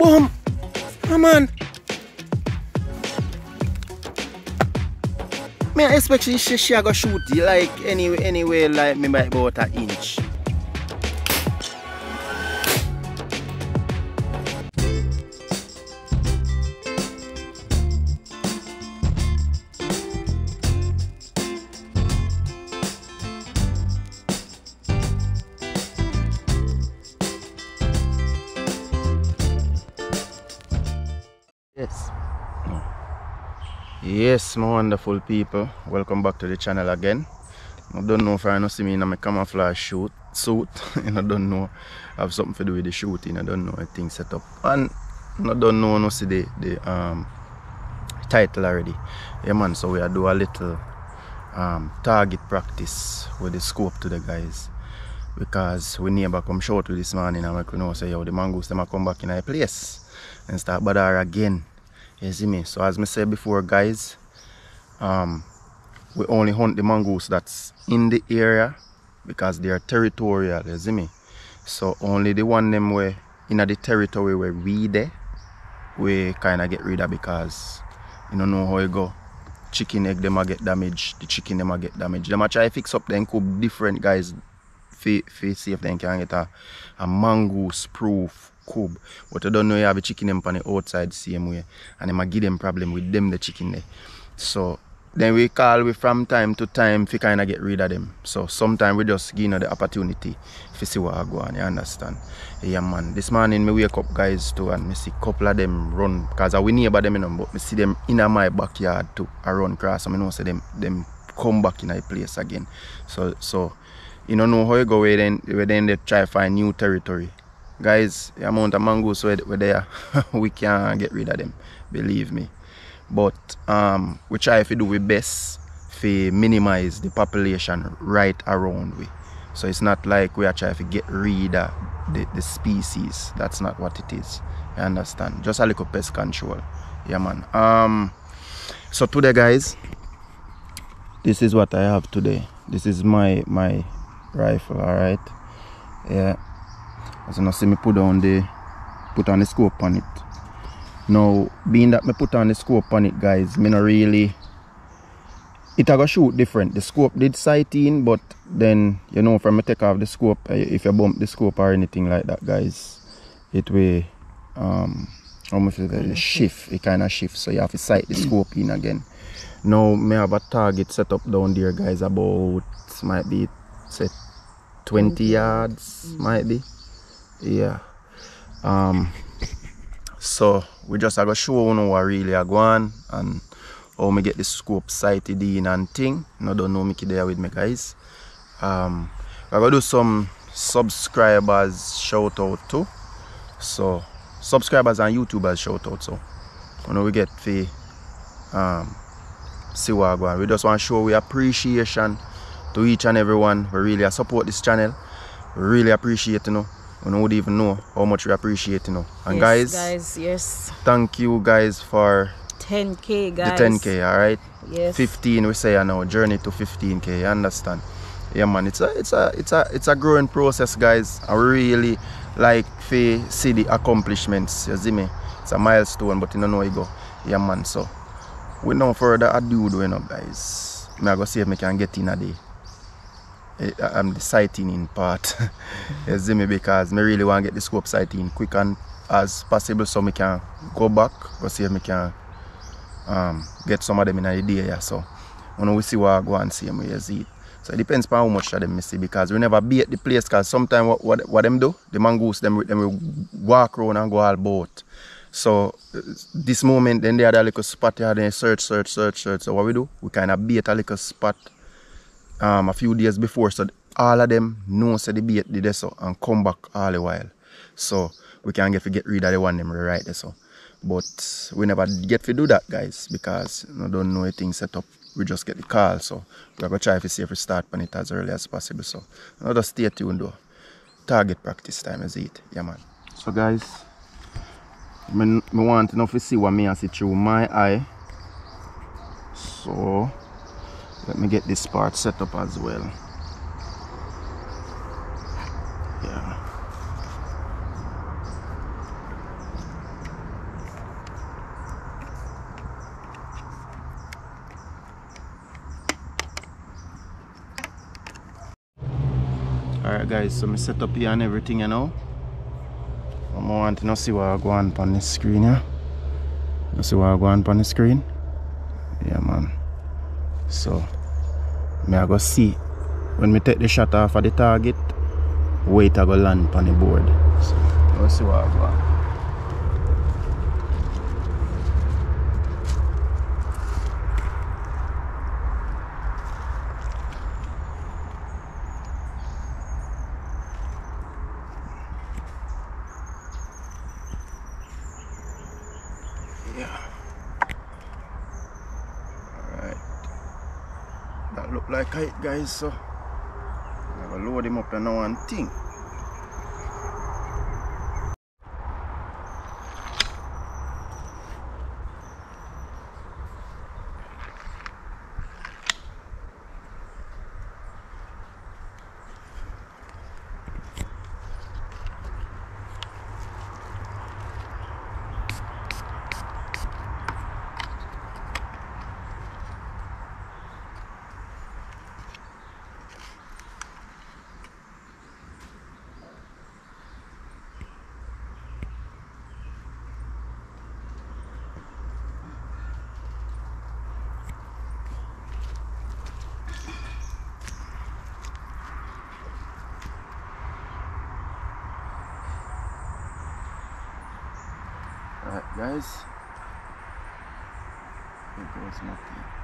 Boom! Come on! Me I expect she, she, she go shoot like anyway, anyway like me about an inch. Yes, my wonderful people. Welcome back to the channel again. I don't know if I know see me in my camouflage shoot suit. and I don't know I have something to do with the shooting. I don't know a thing set up. And I don't know no see the, the um title already. Yeah man, so we are do a little um target practice with the scope to the guys. Because we neighbor come short with this morning and I we know say yo the mongoose them come back in a place and start bother again. You see me? So as I said before guys, um, we only hunt the mongoose that's in the area because they are territorial, you see me? So only the one them where in the territory where we there, we kinda get rid of because you don't know how it go. Chicken egg them a get damaged, the chicken them a get damaged. Them a try fix up then could different guys fi see if they can get a, a mongoose proof cub. But you don't know you have a chicken them on the outside same way. And them give them problem with them the chicken there. So then we call we from time to time to kind of get rid of them. So sometimes we just give you know, the opportunity to see what I go on, you understand? Yeah man, this morning me wake up guys too and me see couple of them run because I we neighbor them you know, but me see them in my backyard too. I run cross I know say them them come back in a place again. So so you don't know how you go where then where then they try to find new territory. Guys, the amount of mangoes where, where there, we can't get rid of them, believe me. But um, we try to do our best to minimize the population right around we. So it's not like we are trying to get rid of the, the species. That's not what it is. You understand? Just a little pest control. Yeah man. Um so today guys, this is what I have today. This is my my rifle, alright? Yeah. As you know, see me put on the put on the scope on it. Now, being that me put on the scope on it, guys, me not really it a go shoot different. The scope did sight in, but then you know from me take off the scope, if you bump the scope or anything like that, guys, it will um almost the shift, it kind of shifts, so you have to sight the scope in again. Now, me have a target set up down there, guys, about might be say 20 yards, might be yeah. Um so we just are gonna show you what really are going and how me get the scope sighted in and thing. No don't know me there with me guys. Um i gonna do some subscribers shout out too. So subscribers and youtubers shout out so you know we get the um see what going. We just want to show we appreciation to each and everyone we really support this channel. We really appreciate you know we don't even know how much we appreciate you know. And yes, guys guys yes. thank you guys for 10k guys the 10k all right yes. 15 we say now journey to 15k you understand? Yeah man it's a it's a it's a it's a growing process guys. I really like to see the accomplishments you see me? It's a milestone but you don't know where you go. Yeah man so with no further ado you know guys me I go see if me can get in a day I'm the sighting in part. You see me because me really want to get the scope sighting quick and as possible so me can go back go see if me can um, get some of them in a day yeah so. When we see what I go and see me you see. It so it depends on how much of them me see because we never be at the place because sometimes what, what, what them do the mongoose them, them will walk around and go all about so this moment then they had a little spot here they search search search search. So what we do we kind of bait a little spot um, a few days before so all of them know so the bait did so and come back all the while. So we can get to get rid of the one them right there so. But we never get to do that guys because know, don't know anything set up. We just get the call so. We're gonna try to see if we start on it as early as possible so. You just stay tuned though. Target practice time is it? Yeah man. So guys me want to know if you see what me I see through my eye. So let me get this part set up as well. Yeah. Alright guys so I set up here and everything you know. I'm want to see what I go on on this screen yeah? You see what I go on on the screen? Yeah man. So me I go see when me take the shot off of the target, weight I go land on the board. So let's see what I go on. Yeah. Alright. It guys so I'm gonna load him up and now one thing. Alright guys. Here goes my thing.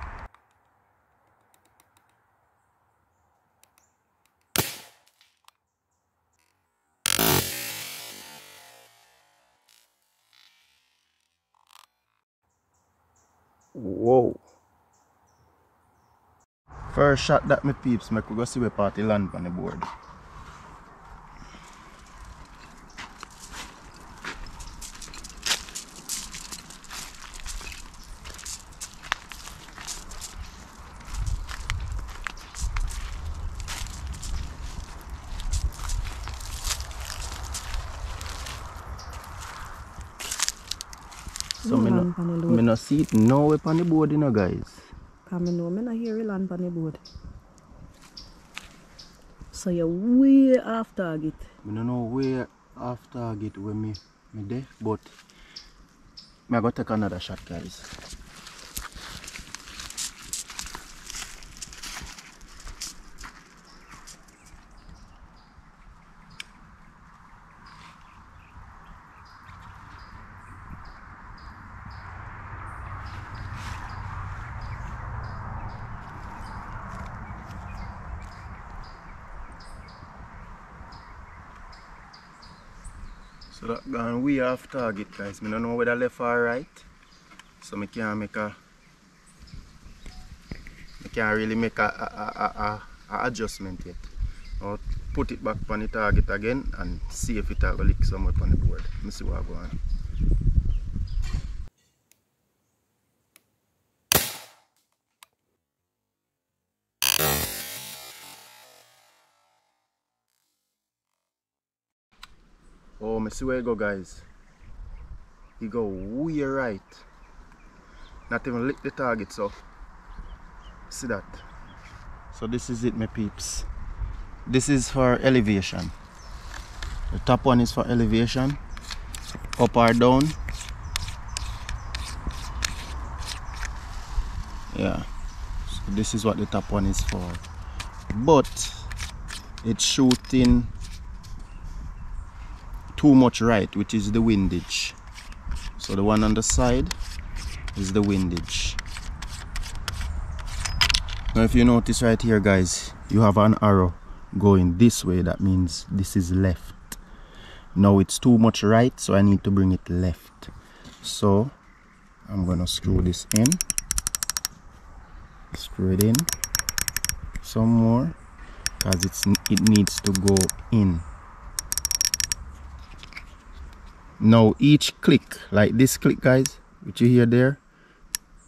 Whoa. First shot that me peeps, make we go see where party land on the board. So me no, land on the me load. no see it nowhere on the board you know guys. Me know not hear you land on the board. So you're way off target. Me no know where off target where me me there, but me I go take another shot guys. So that gone way off target guys. I don't know whether left or right. So me can't make a me can't really make a, a, a, a, a, a adjustment yet. I'll put it back on the target again and see if it will lick somewhere on the board. Let me see what I go on. Me see where you go, guys. You go way right. Not even lick the target, so see that. So this is it, my peeps. This is for elevation. The top one is for elevation, up or down. Yeah. So this is what the top one is for. But it's shooting too much right which is the windage. So the one on the side is the windage. Now if you notice right here guys you have an arrow going this way. That means this is left. Now it's too much right so I need to bring it left. So I'm gonna screw this in. Screw it in some more because it's it needs to go in now each click like this click guys which you hear there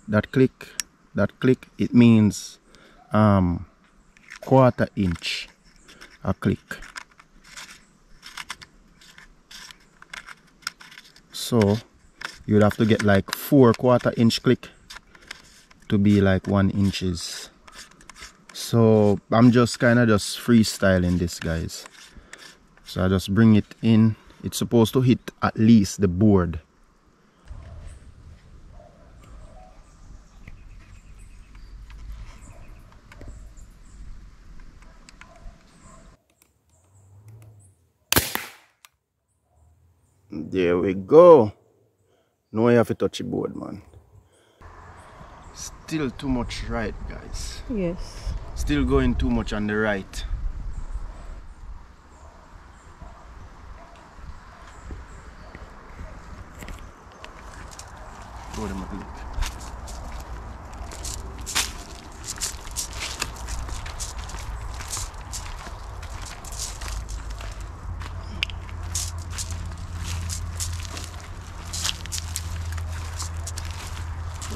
that click that click it means um quarter inch a click. So you would have to get like four quarter inch click to be like one inches. So I'm just kind of just freestyling this guys. So I just bring it in it's supposed to hit at least the board there we go now you have to touch the board man still too much right guys Yes. Still going too much on the right. So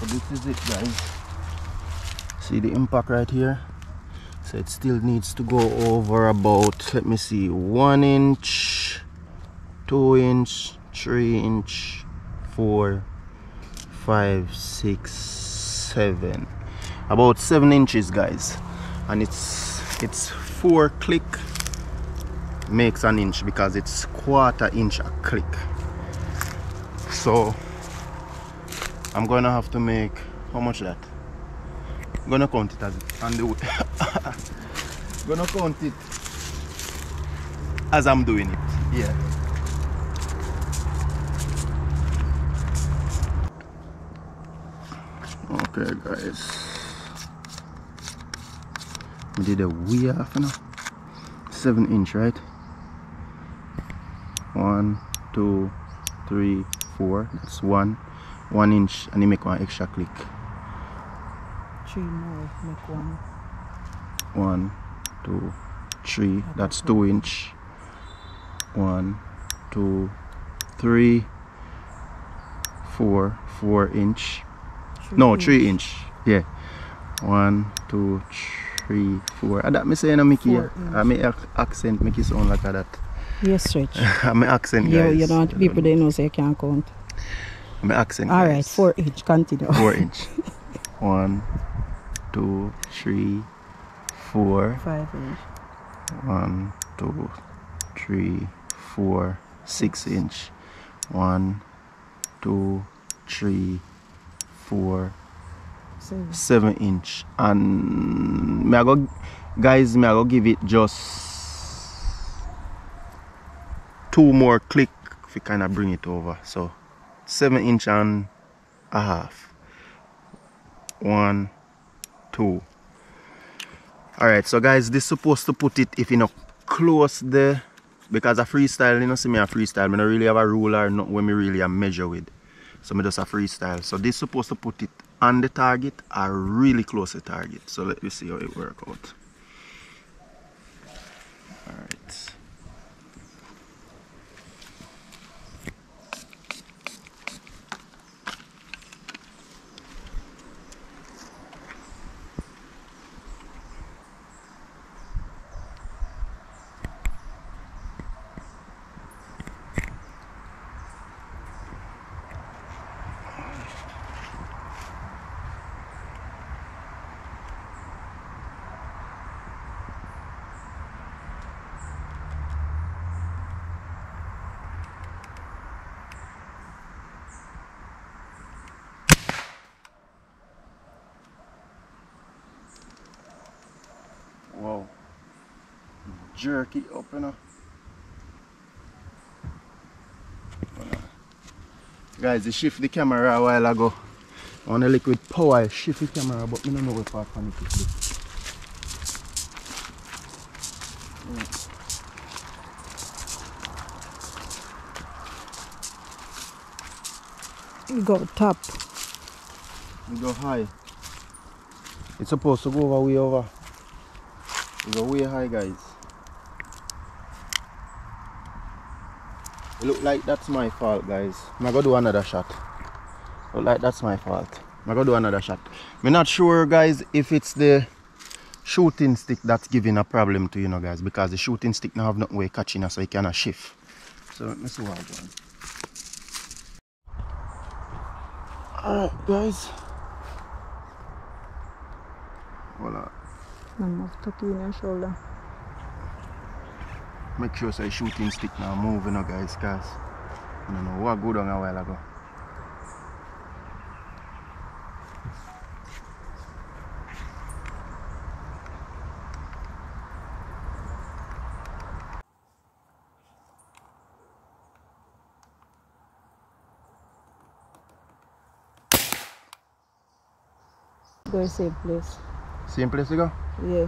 this is it guys. See the impact right here? So it still needs to go over about, let me see, one inch, two inch, three inch, four, five, six, seven. About seven inches guys. And it's it's four click makes an inch because it's quarter inch a click. So I'm gonna have to make how much that? I'm gonna count it as on the gonna count it as I'm doing it. Yeah. Okay guys. We did a way off now. Seven inch, right? One, two, three, four. That's one. One inch and you make one extra click. Three more, make one. one two three that's two inch one two three four four inch no mm-hmm. three inch yeah one two three four and that me saying a Mikki Four I ah, me ac- accent make it sound like that Yes, stretch. I'm ah, accent you, guys you don't want people they know say you can't count. I'm accent All guys. right, four inch, continue. four inch one two three four Five inch. one, two, three, four, six inch. One, two, three, four, Seven. seven inch. And me I go, guys, me I go give it just two more click if you kind of bring it over. So seven inch and a half. One, two. Alright, so guys, this supposed to put it if you know close there because a freestyle, you know, see me a freestyle, I don't really have a ruler not when me really a measure with. So me just a freestyle. So this supposed to put it on the target or really close to target. So let me see how it work out. Alright. Wow. Jerk it up, you know. Guys, I shift the camera a while ago. On a liquid power, I shift the camera, but I don't know what part on it is. You go top. We go high. It's supposed to go over way over. We go way high, guys. It look like that's my fault, guys. I'm gonna do another shot. Look like that's my fault. I'm gonna do another shot. I'm not sure, guys, if it's the shooting stick that's giving a problem to you know, guys, because the shooting stick now have nothing way catching us, so it cannot shift. So let me see what I'm doing. Alright, guys. Voila. Man must tuck in your shoulder. Make sure so shooting stick now moving you know, guys, cause I don't know what go down a while ago. Go same place. Same place you go? Yeah.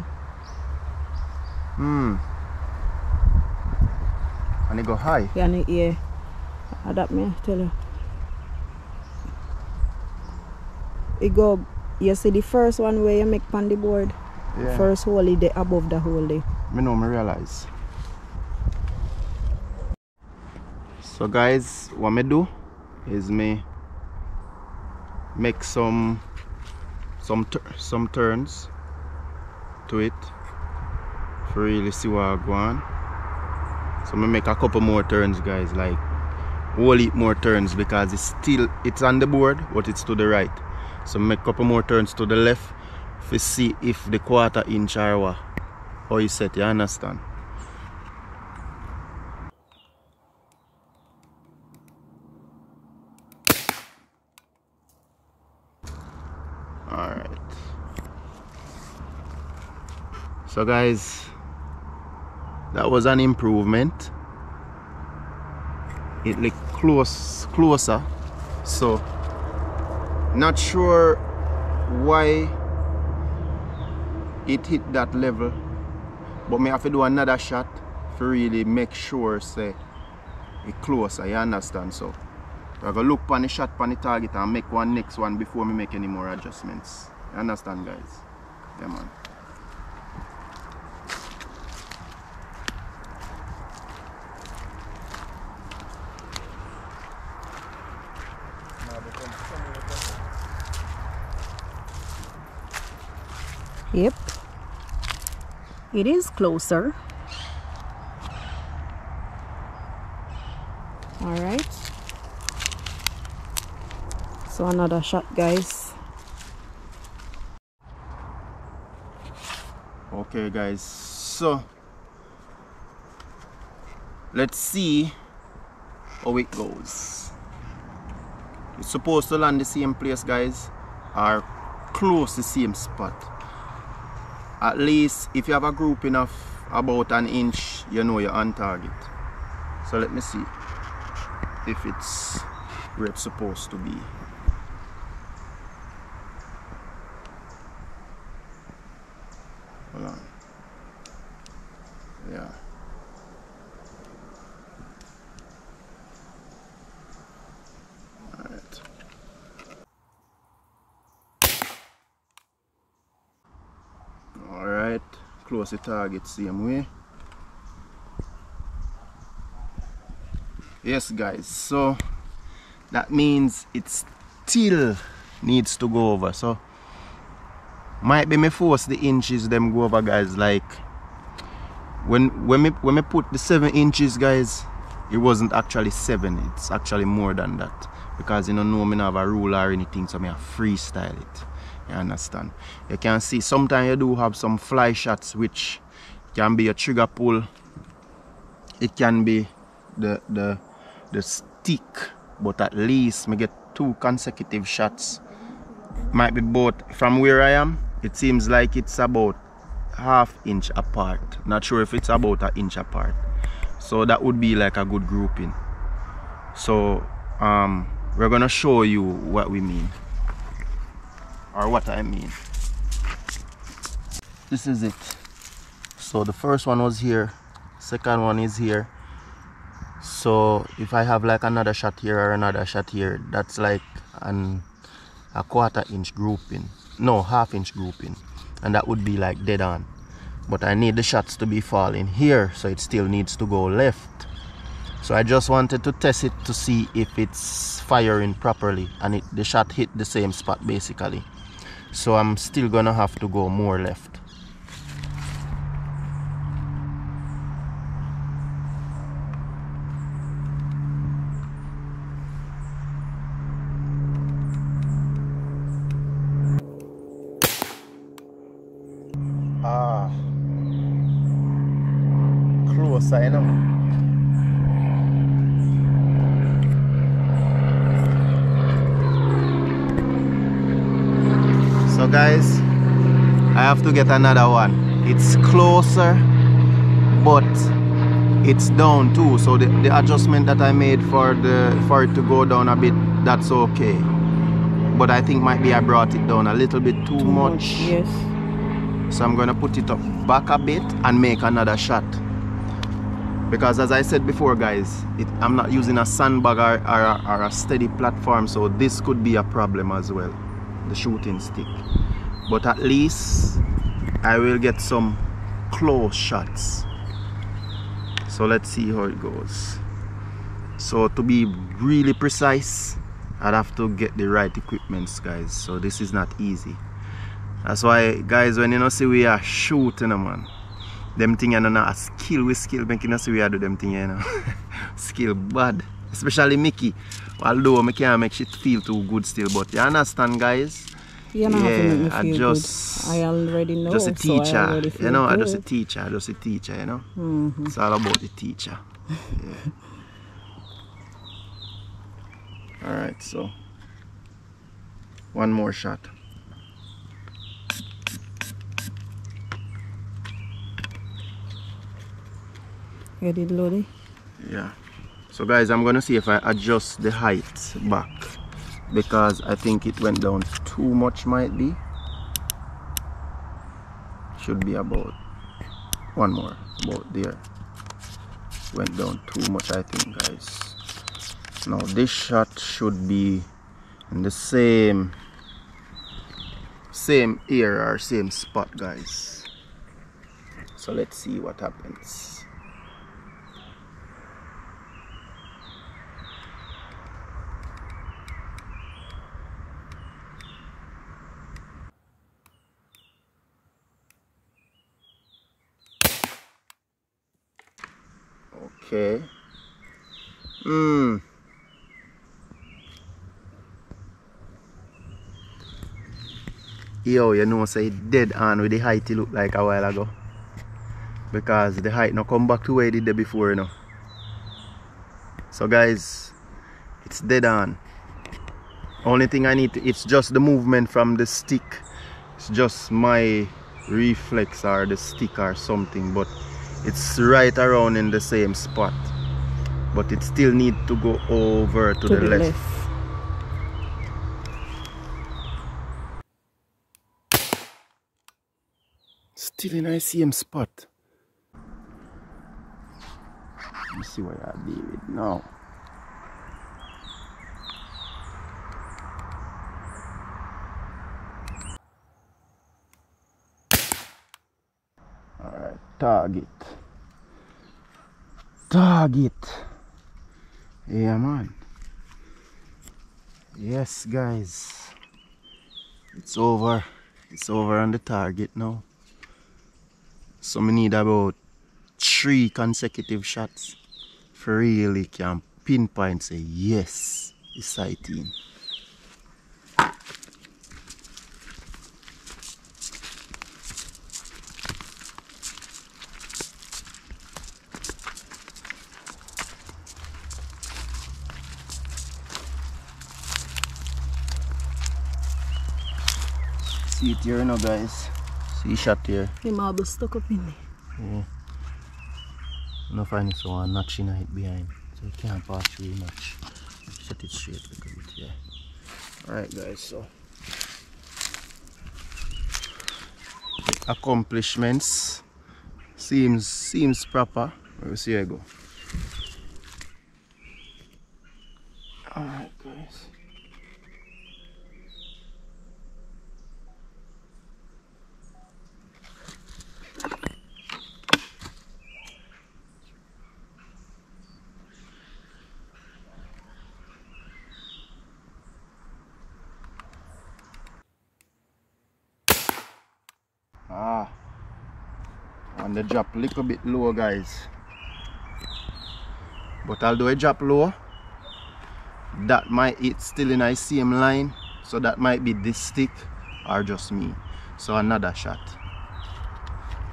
Hmm. And it go high. Yeah, and it- yeah. Adapt me, tell you. It go, you see the first one where you make on the board, Yeah. first hole there above the hole there. Me know, me realize. So guys, what me do is me make some some some turns to it for really see what I go on. So me make a couple more turns guys like whole heap more turns because it's still it's on the board but it's to the right. So make a couple more turns to the left to see if the quarter inch or what how you set, you understand? Alright. So guys, that was an improvement. It looked close closer. So not sure why it hit that level but me have to do another shot to really make sure say it closer you understand so I go look on the shot on the target and make one next one before me make any more adjustments you understand guys yeah man Yep. It is closer. Alright. So another shot guys. okay guys so let's see how it goes it's supposed to land the same place guys or close the same spot at least if you have a grouping of about an inch you know you're on target. So let me see if it's where it's supposed to be. Hold on yeah Alright. Alright, the target same way. Yes guys, so that means it still needs to go over. So might be me force the inches them go over guys like when when me when me put the seven inches guys it wasn't actually seven it's actually more than that because you don't know me not have a rule or anything so me have freestyle it you understand? You can see sometimes you do have some fly shots which can be a trigger pull. It can be the the the stick but at least me get two consecutive shots. Might be both. From where I am it seems like it's about half inch apart. Not sure if it's about an inch apart. So that would be like a good grouping. So um we're gonna show you what we mean or what I mean. This is it. So the first one was here second one is here. So if I have like another shot here or another shot here that's like an a quarter inch grouping. No half inch grouping. And that would be like dead on. But I need the shots to be falling here so it still needs to go left. So I just wanted to test it to see if it's firing properly and it, the shot hit the same spot basically so I'm still gonna have to go more left Ah. Closer, you know. So guys, I have to get another one. It's closer, but it's down too. So the, the adjustment that I made for the for it to go down a bit, that's okay. But I think might be I brought it down a little bit too, Too much. Yes. So I'm gonna put it up back a bit and make another shot. Because as I said before guys, it, I'm not using a sandbag or, or, or a steady platform so this could be a problem as well. The shooting stick. But at least I will get some close shots. So let's see how it goes. So to be really precise, I'd have to get the right equipments guys. So this is not easy. That's why guys when you know see we are shooting a man. Them thing you know not a skill with skill know see we are do them thing you know. skill bad. Especially Mikki. Although I can't make shit feel too good still but you understand guys? You don't have to make me I just- good. I already know. just a so teacher. already you feel know, I just a teacher. I just a teacher, you know. Mhm. It's all about the teacher. Yeah. Alright, so one more shot. Get it loaded. Yeah. So guys, I'm gonna see if I adjust the height back because I think it went down too much might be. Should be about one more, about there. Went down too much I think guys. Now this shot should be in the same same area or same spot guys. So let's see what happens. Okay. Hmm. Yo, you know, say dead on with the height it look like a while ago. Because the height now come back to where it did before, you know. So guys, it's dead on. Only thing I need to, it's just the movement from the stick. It's just my reflex or the stick or something, but it's right around in the same spot. But it still need to go over to, the, left. Still in the same spot. Let me see what I deal with now. Alright, target. Target. Yeah, man. Yes, guys. It's over. It's over on the target now. So we need about three consecutive shots for really can pinpoint say yes, it's sighting. See it here you now guys. See shot here. The marble stuck up in there. Eh. Yeah. No find so one notch in it behind. So you can't pass through much. Set it straight a little bit, yeah. Alright guys, so accomplishments seems seems proper. We'll see how it go. The drop a little bit low, guys. But although it drop low, that might it's still in the same line, so that might be this stick or just me. So another shot.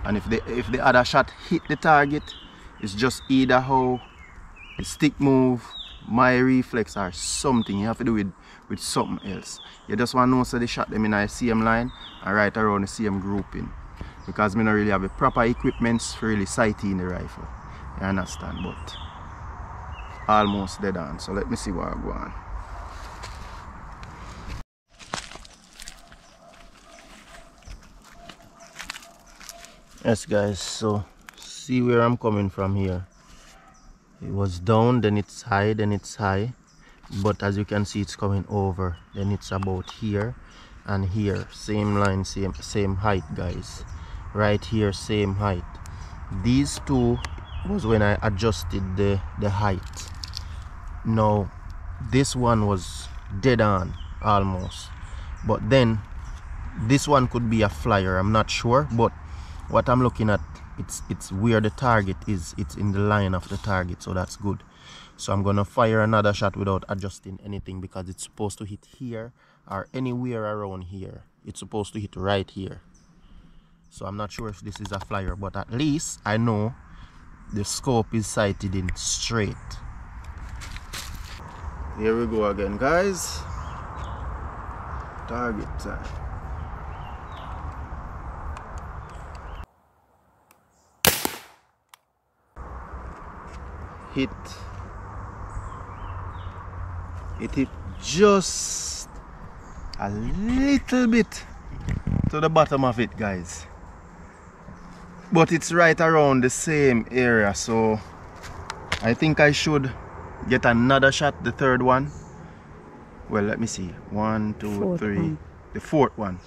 and if the if the other shot hit the target it's just either how the stick move my reflex or something you have to do with with something else you just want to know so they shot them in a same line and right around the same grouping because me not really have the proper equipment for really sighting the rifle. You understand? But almost dead on. So let me see what I go on. Yes guys so see where I'm coming from here. It was down then it's high then it's high. But as you can see it's coming over. Then it's about here and here. Same line same same height guys right here same height. These two was when I adjusted the the height. Now this one was dead on almost. But then this one could be a flyer I'm not sure. But what I'm looking at it's it's where the target is. It's in the line of the target so that's good. So I'm gonna fire another shot without adjusting anything because it's supposed to hit here or anywhere around here. It's supposed to hit right here so I'm not sure if this is a flyer but at least I know the scope is sighted in straight. Here we go again guys. Target time. Hit. It hit just a little bit to the bottom of it guys but it's right around the same area so I think I should get another shot the third one. Well let me see. One two Fourth three. One. the fourth one.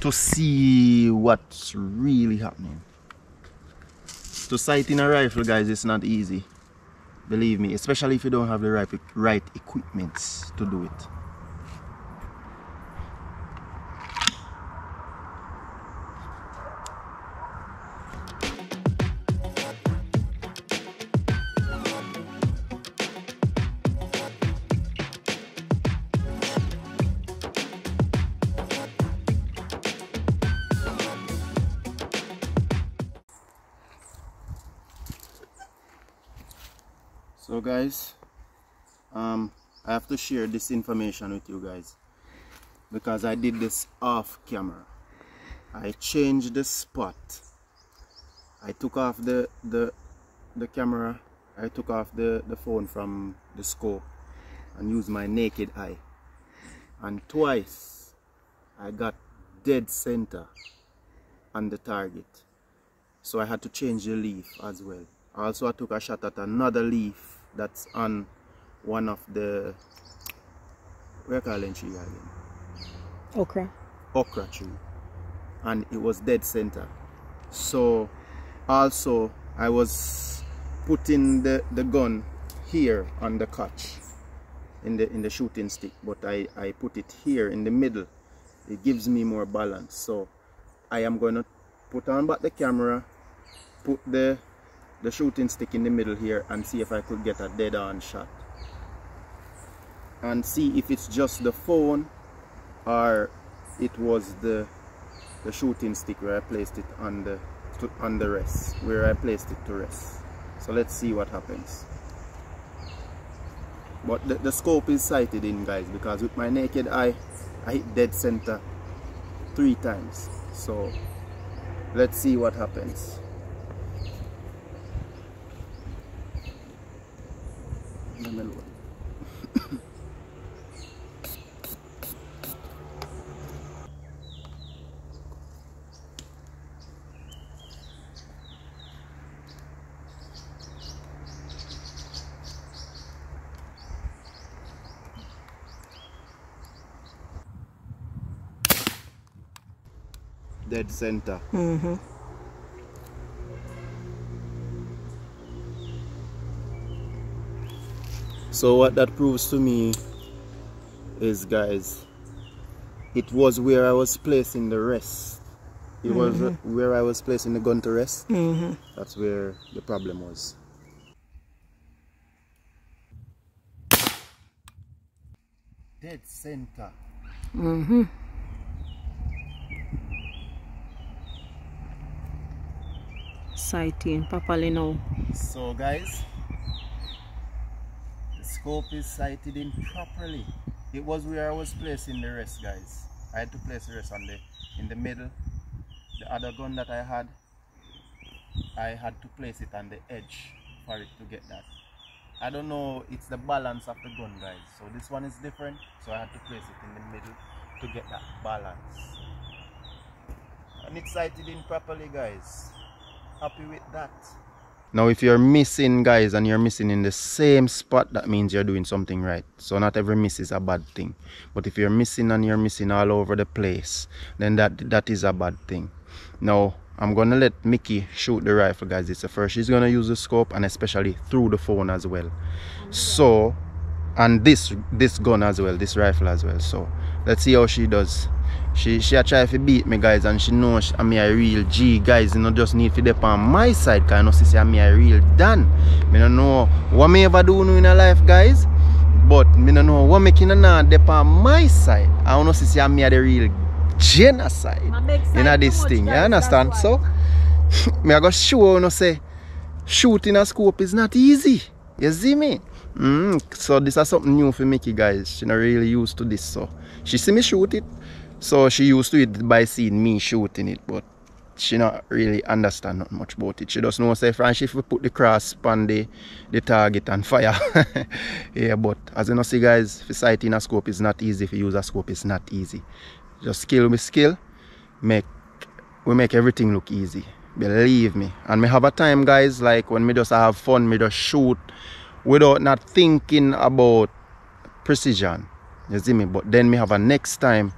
To see what's really happening. To sight in a rifle guys it's not easy. Believe me especially if you don't have the right right equipment to do it guys. Um i have to share this information with you guys because i did this off camera. I changed the spot. I took off the the the camera. I took off the the phone from the scope and used my naked eye. And twice i got dead center on the target. So I had to change the leaf as well. Also I took a shot at another leaf that's on one of the where call it tree again? Okra. Okra tree. And it was dead center. So also I was putting the, the gun here on the catch in the in the shooting stick but I, I put it here in the middle it gives me more balance so I am going to put on back the camera put the the shooting stick in the middle here and see if I could get a dead on shot. And see if it's just the phone or it was the the shooting stick where I placed it on the to, on the rest where I placed it to rest. So let's see what happens. But the, the scope is sighted in guys because with my naked eye I hit dead center three times. So let's see what happens Dámelo. Dead center. Mm-hmm. So what that proves to me is guys, it was where I was placing the rest. It was uh, where I was placing the gun to rest. Mm-hmm. That's where the problem was. Dead center. Mm-hmm. sighting properly now. So guys, the scope is sighted in properly. It was where I was placing the rest guys. I had to place the rest on the in the middle. The other gun that I had, I had to place it on the edge for it to get that. I don't know, it's the balance of the gun guys. So this one is different, so I had to place it in the middle to get that balance. And it's sighted in properly guys. Happy with that. Now if you're missing guys and you're missing in the same spot that means you're doing something right. So not every miss is a bad thing. But if you're missing and you're missing all over the place then that that is a bad thing. Now I'm gonna let Mikki shoot the rifle guys. It's the first she's gonna use the scope and especially through the phone as well. So and this this gun as well, this rifle as well. So let's see how she does. She she a try to beat me guys and she know she, I'm a real G guys. You know just need to dip on my side know she say I'm a real Dan. Me don't know what me ever do in a life guys. But me don't know what making a dip on my side. I know she say I'm a the real genocide in this thing. You understand? So me I go show you say shooting a scope is not easy. You see me? Mm, so this is something new for Mikki guys. She not really used to this so she see me shoot it. So she used to it by seeing me shooting it but she not really understand not much about it. She just know say Fran if we put the cross on the, the target and fire. yeah but as you know see guys for sighting a scope is not easy. If you use a scope it's not easy. Just skill with skill make we make everything look easy. Believe me. And me have a time guys like when me just have fun, me just shoot without not thinking about precision. You see me? But then me have a next time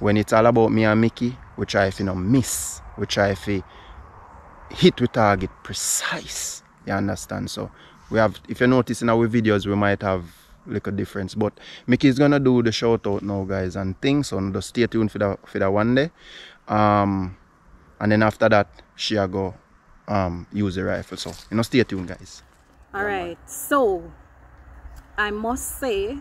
when it's all about me and Mikki, we try if you know miss. We try if hit with target precise. You understand? So we have if you notice in our videos we might have little difference. But Mikki is gonna do the shout out now guys and things. So just stay tuned for that for that one day. Um and then after that she go um use the rifle. So you know stay tuned guys. Alright, so I must say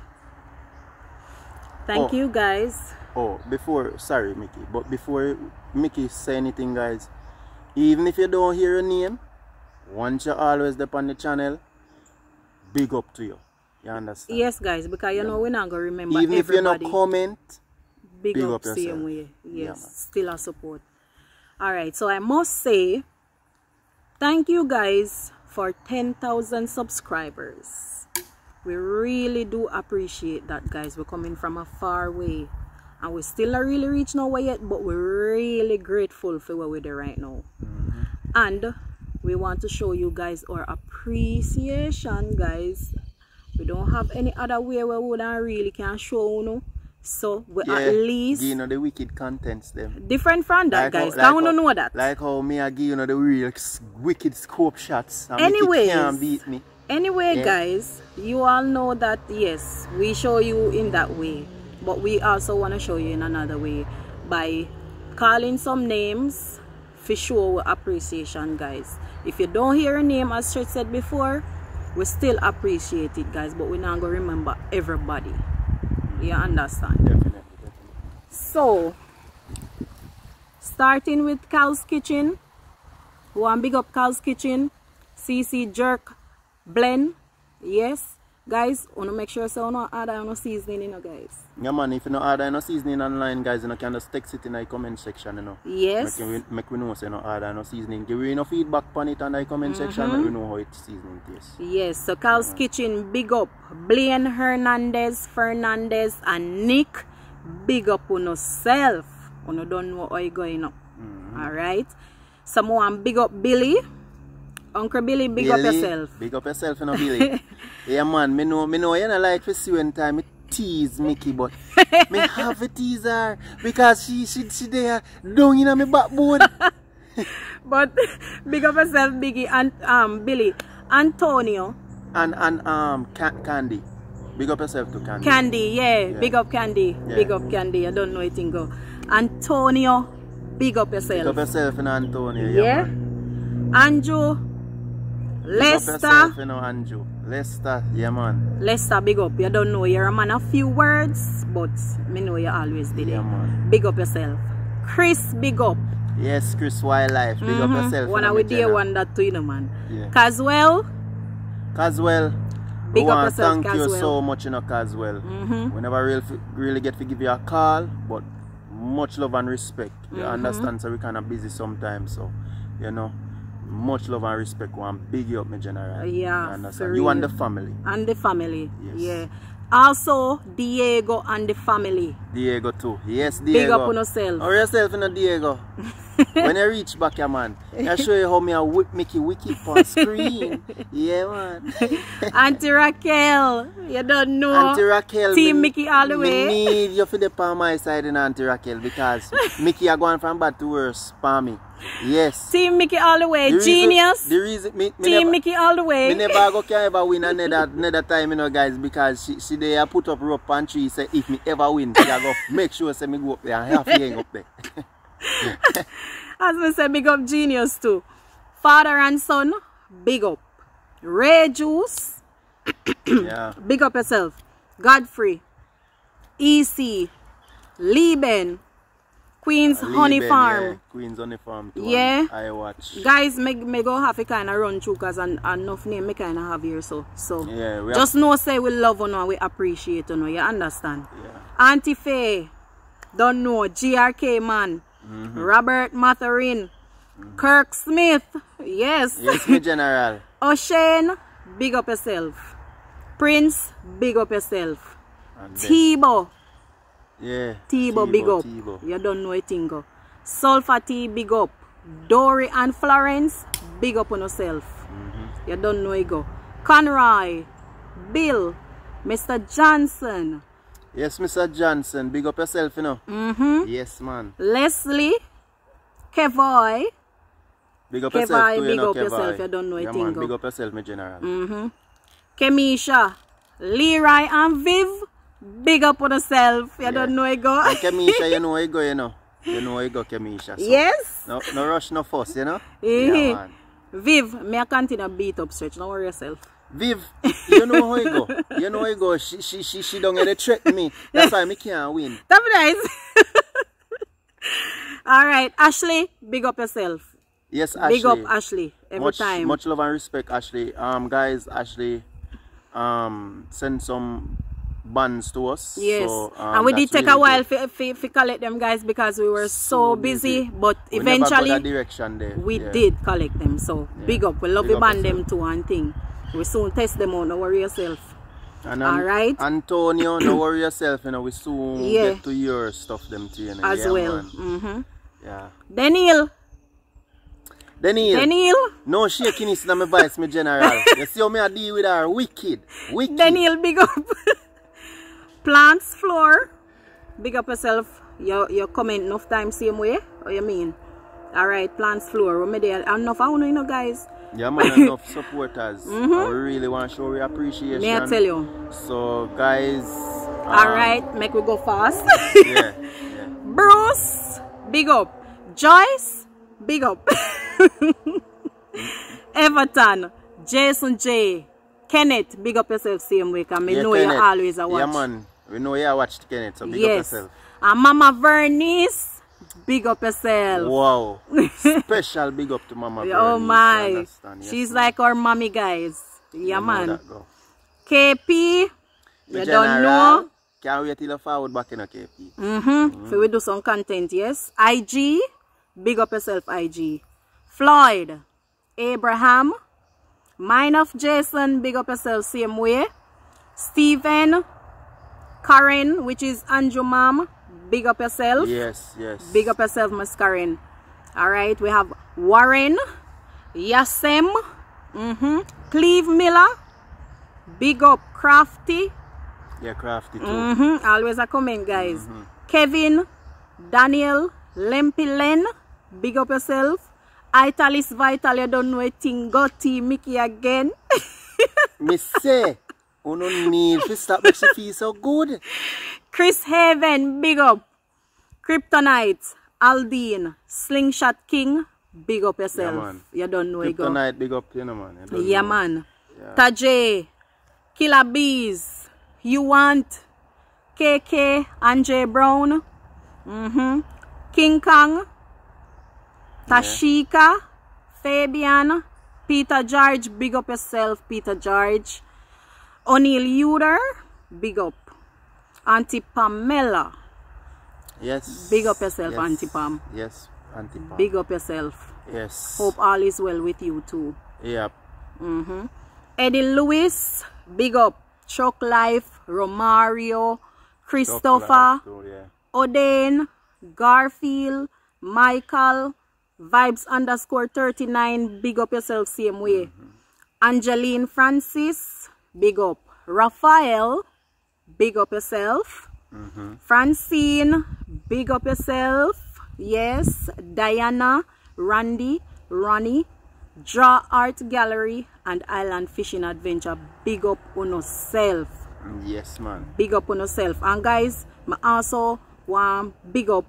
thank Oh. you guys. Oh, before, sorry Mikki, but before Mikki say anything guys, even if you don't hear a name, once you're always up on the channel, big up to you. You understand? Yes guys, because you know we're not gonna remember even if you everybody. not comment, big, big up, up same way. Yeah, Yes, man. still a support. Alright, so I must say thank you guys for 10,000 subscribers. We really do appreciate that, guys. We're coming from a far way. And we still not really reach nowhere yet, but we're really grateful for where we're there right now. Mm-hmm. And we want to show you guys our appreciation, guys. We don't have any other way where we would really can show you. know. So we yeah, at least give you know the wicked contents them. different from that, how- guys. How- don't know that? Like how me I give you know the real wicked scope shots. And. Mikki can't beat me. Anyway, Yeah. guys, you all know that yes, we show you in that way, but we also want to show you in another way by calling some names for show our appreciation, guys. If you don't hear a name, as Stretch said before, we still appreciate it, guys, but we're not gonna remember everybody. You understand? Definitely, definitely. So, starting with Cal's Kitchen, one big up Cal's Kitchen, CC Jerk Blend. Yes, guys, wanna make sure so no add no seasoning, you know, guys. Yeah man, if you know order no seasoning online guys, you know can just text it in the comment section, you know. Yes, Make, we, make we know say no order no seasoning. Give we no feedback on it in the comment section, Mm-hmm. make we know how it seasoning tastes. yes. So Cal's Kitchen, big up Blaine Hernandez, Fernandez, and Nick. Big up on yourself. on You don't know how you going up. Alright. Someone big up Billy. Uncle Billy, big up yourself. Big up yourself, you know, Billy. yeah, man, me know, me know you know like to see when time me tease Mikki, but me have a teaser because she she she there down in my backbone. But big up yourself, Biggie and um Billy. Antonio, and and um Ca- Candy, big up yourself to Candy. Candy, yeah, Yeah. big up Candy, Yeah. big up Candy. I don't know anything go. Antonio, big up yourself. big up yourself. yourself, you know, Antonio. Yeah. Yeah. man. Andrew, Up yourself, Lester, you know, Andrew. Lester, yeah, man. Lester, big up. You don't know you're a man of few words, but me know you always did it. Man. Big up yourself. Chris, big up. Yes, Chris Wildlife. Big up yourself. One of me we dear general. one that too, you know, man. Yeah. Caswell, Caswell. Big we up yourself, thank you so much, you know, Caswell. We never really, really get to give you a call, but much love and respect. You Mm-hmm. understand? So we kind of busy sometimes, so you know, much love and respect. One big you up, me general. Oh, yeah, you, you and the family, and the family. Yes. Yeah. Also, Diego and the family. Diego too. Yes, Diego. Big up on yourself. Or yourself, you know, Diego. when I reach back, yeah, man, I show you how me a whip Mikki wicked on screen. yeah, man. Auntie Raquel, you don't know. Auntie Raquel. Team me- Mikki all the me way. need you for the on my side in Auntie Raquel because Mikki are going from bad to worse for me. Yes. Team Mikki all the way. The reason- Genius. the reason me, me Team never, Mikki all the way. me never go can ever win another another time, you know, guys, because she she there put up rope and tree say if me ever win, she go make sure say me go up there and have to hang up there. As we say, big up Genius too. Father and son, big up. Ray Juice, yeah. big up yourself. Godfrey, EC, Lieben, Queen's Honey Farm. Yeah. Queen's Honey Farm too. Yeah. I watch. Guys, me, me go have to kind of run through because and, enough name me kind of have here. So, so Yeah, we just know say we love you and we appreciate you. You understand? Yeah. Auntie Faye, don't know, GRK man, Mm-hmm. Robert Matherin, Kirk Smith, yes, Yes, me general. O'Shane, big up yourself. Prince, big up yourself. Tebow, yeah. Tebow, big up. Tebow. You don't know a thing. go. Sulfur T, big up. Dory and Florence, big up on yourself. Mm-hmm. You don't know it go. Conroy, Bill, Mr. Johnson, Yes, Mr. Johnson, big up yourself, you know. mm-hmm. Yes, man. Leslie, Kevoy, Big up Kevi, yourself, too, you big know, up yourself, you don't know yeah, a man, thing, Big go. up yourself, me general. Mm. Kemisha, Leroy and Viv, big up on yourself. You don't know it go. And Kemisha, you know where you go, you know. You know where you go, Kemisha. So yes. No, no rush, no fuss, you know. Eh. Yeah, man. Viv, may I continue beat up search. Don't worry yourself. Viv, you know how you go. You know how you go. She, she, she, she don't get threaten me. That's why me can't win. That nice. All right, Ashley, big up yourself. Yes, Ashley. Big up Ashley every much, time. Much love and respect, Ashley. Um, guys, Ashley, um, send some buns to us. Yes, So, um, and we did take really a while to, collect them guys because we were so, So busy, but We eventually direction there. we Yeah. did collect them. So big up. We love Big you up band them too and thing. We soon test them out. Don't worry yourself. And Alright. Antonio, no worry yourself, you know, we soon Yeah. get to your stuff them too, you know. As yeah, well. Mm-hmm. Yeah. Daniel, Daniel. Daniel, No shakiness in my voice, my general. you see how me I deal with her? Wicked. Wicked. Daniel, big up. Plants floor, big up yourself. You you comment enough time same way. What you mean? All right, plants floor. We made enough. I don't know, you know, guys. Yeah, man, enough supporters. And we really want to show we appreciation. May I tell you? So, guys. All um, right, make we go fast. Yeah. yeah. Bruce, big up. Joyce, big up. Everton, Jason J, Kenneth, big up yourself same way. Cause me Yeah, know Kenneth. you always a watch. Yeah, man. We know you watched Kenneth, so big yes. up yourself. And Mama Vernice, big up yourself. Wow. Special big up to Mama Vernice. oh my. Yes, She's man. like our mommy guys. Yeah You man. KP, The you don't know. Can't wait till you forward back in a KP. Mm-hmm. So we do some content, yes. IG, big up yourself, IG. Floyd, Abraham, Mine of Jason, big up yourself, same way. Stephen, Karen, which is Andrew Mom, big up yourself. Yes, yes. Big up yourself, Miss Karen. All right, we have Warren, Yasem, mm-hmm. Cleve Miller, big up Crafty, Yeah, crafty too. Mm-hmm. Always a comment, guys. Kevin, Daniel, Lempy Len, big up yourself. Italis Vital, you don't know a thing. Gotti, Mickey again. Me say, you no need to stop makes she feel so good. Chris Haven, big up. Kryptonite, Aldine, Slingshot King, big up yourself. Yeah, man. you don't know it go. Kryptonite, big up, you know, man. You Yeah, know. man. Yeah. Tajay, Killer Bees, You Want, KK, Andre Brown, mm-hmm. King Kong, Tashika, Fabian, Peter George, big up yourself, Peter George. O'Neill Uter, big up. Auntie Pamela, Yes. Big up yourself, yes. Auntie Pam. Yes, Auntie Pam. big up yourself. Yes. Hope all is well with you too. Yep. Mm-hmm. Eddie Lewis, big up. Chuck Life, Romario, Christopher, yeah. Odane, Garfield, Michael, Vibes underscore 39, big up yourself same way. Mm-hmm. Angeline Francis, big up. Raphael, big up yourself. Mm-hmm. Francine, big up yourself. Yes. Diana, Randy, Ronnie, Draw Art Gallery, and Island Fishing Adventure, big up on yourself Yes, man. big up on yourself and guys I also want big up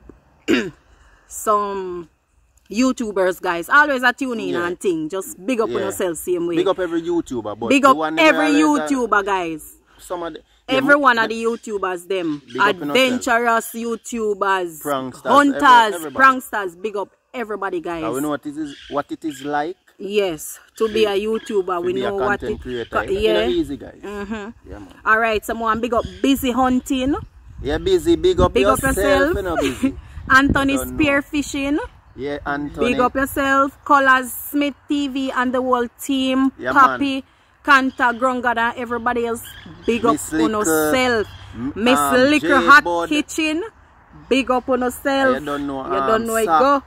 some youtubers guys always a tune in Yeah. and thing just big up on yourself same way Big up every YouTuber, but Big up every youtuber guys Some of the, yeah, every one of the youtubers them Big up on adventurous youtubers Pranksters, hunters every- pranksters big up everybody guys uh, we know what it is, what it is like yes to be a youtuber to we know what it creator. It's yeah easy, guys. Mm-hmm. Yeah, all right someone big up busy hunting Yeah, busy. Big up Big up yourself. yourself. You know, busy. Anthony don't know. Spearfishing. Yeah, Anthony. Big up yourself. Colors Smith TV and the whole team. Yeah, Papi, Kanta, Grongada, everybody else. Big up on yourself. Miss um, Liquor Hot Bud. Kitchen. Big up on yourself. You don't know. You um, don't know it go.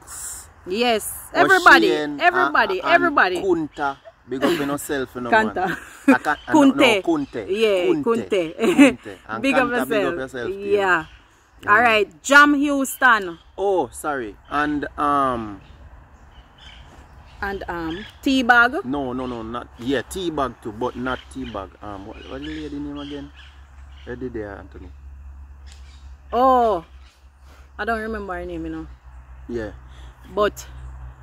Yes. Everybody. Ocean, everybody. uh, and everybody. Kunta. Big up on yourself, you know, Kanta. man. I can't- I don't know, Kunte. Kunte. Yeah, Kunte. Kunte. Kunte. Big up Kanta, yourself. Big up yourself. too. yeah. All right. Jam Houston. Oh, sorry. And, um, And um tea bag. no, no, no, not, yeah, tea bag too, but not tea bag. Um, what, what the lady name again? Where did they, Anthony? Oh. I don't remember her name, you know. Yeah. But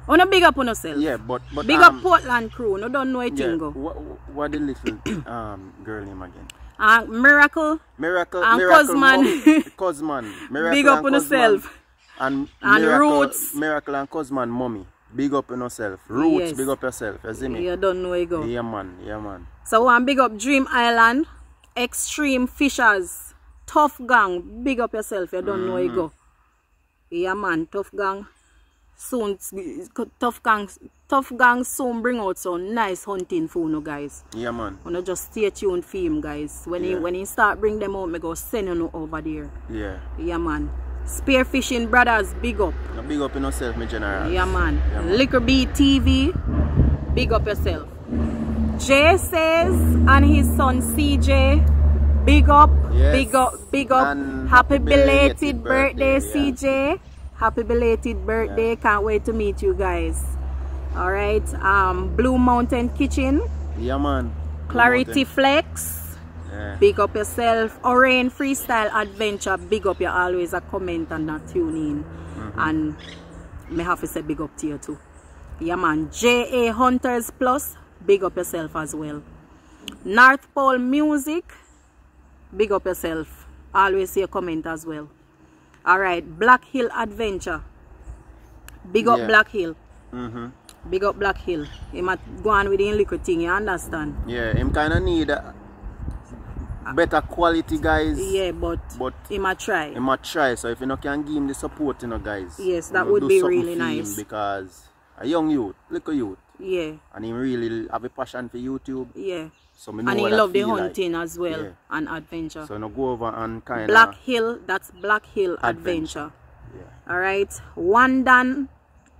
wanna big up on yourself. Yeah, but, but, Big um, up Portland crew. No don't know a yeah, thing go. what, what the little, um, girl name again? Uh, Miracle. Miracle, And Miracle, Cosman. Cosman, Miracle Big up on yourself. And, And Miracle, Roots. Miracle and Cosman, mommy. Big up on yourself. Roots, Yes. big up yourself. You see me? You don't know it go. Yeah, man. Yeah, man. So one big up Dream Island. Extreme Fishers. Tough Gang. Big up yourself. You don't know it Mm. go. Yeah man. Tough Gang. Soon. Tough Gang. Tough Gang soon bring out some nice hunting for you guys. Yeah, man. Wanna just stay tuned for him guys. When he when he start bring them out, me go send you over there. Yeah. Yeah man. Spearfishing brothers, big up. Big up on yourself, my general. Yeah man. Yeah, man. Liquor B TV, big up yourself. Jay says and his son CJ, big up, Yes. big up, big up. And happy belated, belated birthday, birthday, CJ. Happy belated birthday. Can't wait to meet you guys. Alright. Um Blue Mountain Kitchen, Yeah, man. Clarity Flex. Yeah. Big up yourself. Orain Freestyle Adventure. Big up. You always a comment and a tune in. And me have to say big up to you too. Yeah man. JA Hunters Plus. Big up yourself as well. North Pole Music. Big up yourself. Always see a comment as well. Alright. Black Hill Adventure. Big up Yeah. Black Hill. Mm-hmm. Big up Black Hill. He might go on with the liquor thing, you understand? Yeah, him kind of need uh, better quality guys. Yeah, but, But he might try. He might try, so if you know can give him the support, you know, guys. Yes, that would be really nice. Because a young youth, little youth, Yeah, and he really have a passion for YouTube. yeah. So me know And he love the feel like. hunting as well Yeah. and adventure. So no go over and kind of Black Hill, that's Black Hill Adventure. Adventure. Yeah. All right. One Dan,